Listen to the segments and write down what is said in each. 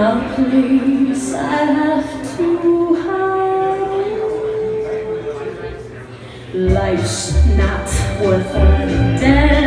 a place I have to hide. Life's not worth a damn.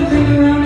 bring around